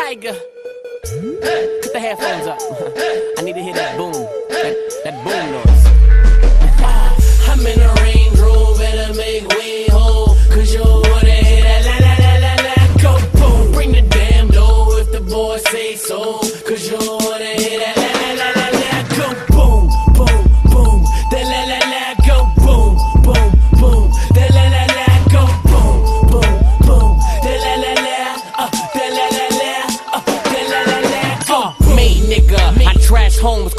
Tyga. Put the headphones up. I need to hear that boom. That, that boom noise. I'm in a Range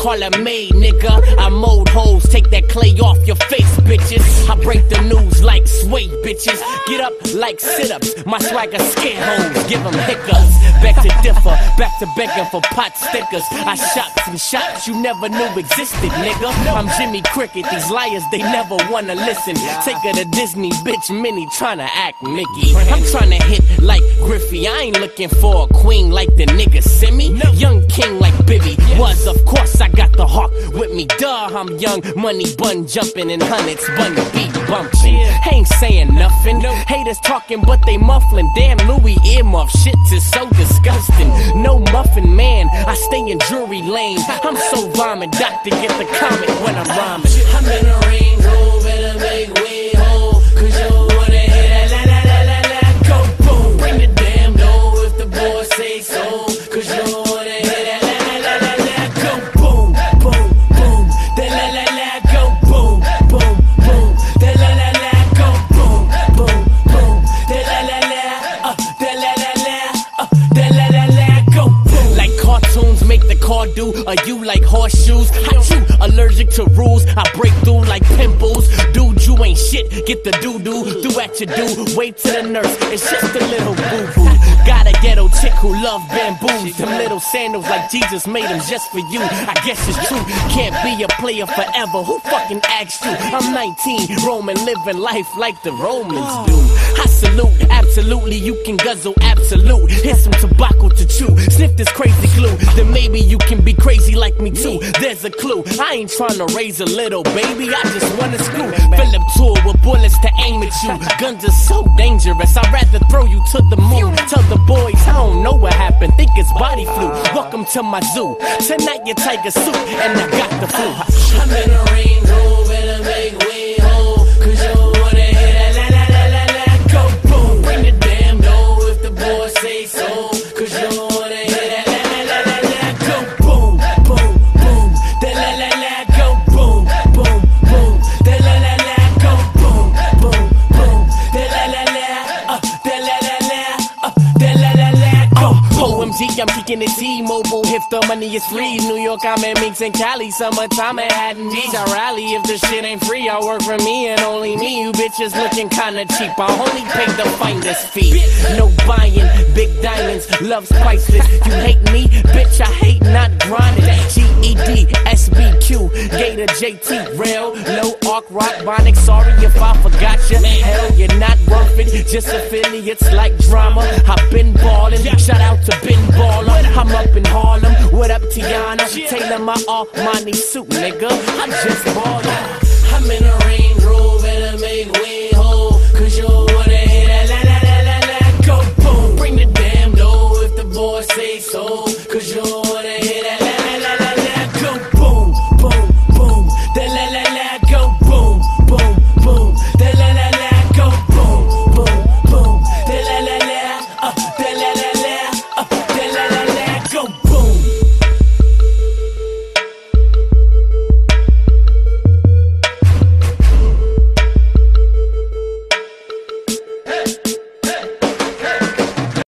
call it made nigga. I mold hoes, take that clay off your face, bitches. I break the news like sway, bitches. Get up like sit ups. My swagger scare hoes, give them hiccups. Back to differ, back to begging for pot stickers. I shot some shots you never knew existed, nigga. I'm Jimmy Cricket, these liars, they never wanna listen. Take her to Disney, bitch, Minnie tryna act Mickey. I'm tryna hit like Griffey, I ain't looking for a queen like the nigga Simi. Young king like Bibby was, of course, I got the hawk with me. Duh, I'm young, money bun jumping and hundreds, bun beat bumping. Ain't saying nothing. Haters talking, but they muffling. Damn, Louis earmuff shit is so disgusting. No muffin man, I stay in jury lane. I'm so vomit, doctor, get the comment when I'm rhyming. I'm in a Range Rover, better make way you like horseshoes? Hot you allergic to rules, I break through like pimples. Dude, you ain't shit, get the doo doo, do what you do. Wait to the nurse, it's just a little boo boo. Got a ghetto chick who love bamboos. Them little sandals like Jesus made them just for you. I guess it's true, can't be a player forever. Who fucking asked you? I'm 19, Roman, living life like the Romans do. I salute, absolutely, you can guzzle Absolut. Here's some tobacco to chew. Sniff this crazy glue, then maybe you can be crazy like me too. There's a clue. I ain't trying to raise a little baby, I just wanna screw. Philip tour with bullets to aim at you. Guns are so dangerous, I'd rather throw you to the moon. Tell the boys I don't know what happened, think it's body flu. Welcome to my zoo. Tonight you tiger suit, and I got the flu. I'm in a Range I'm it T-Mobile if the money is free. New York, I'm at Minks and Cali. Summertime Haddon Beach. I rally if the shit ain't free. I work for me and only me. You bitches looking kinda cheap. I only pay the finder's fee. No buying, big diamonds, love's priceless. You hate me, bitch, I hate not grinding. GED, SBQ, Gator, JT, Rail, Low Arc, Rock, Bonic. Sorry if I forgot you. Hell, you're not. Just affiliates like drama. I've been ballin'. Shout out to Ben Baller. I'm up in Harlem. What up, Teyana? Taylor my Armani suit, nigga. I just ballin'. I'm in a Range Rover, better make way ho. Cause you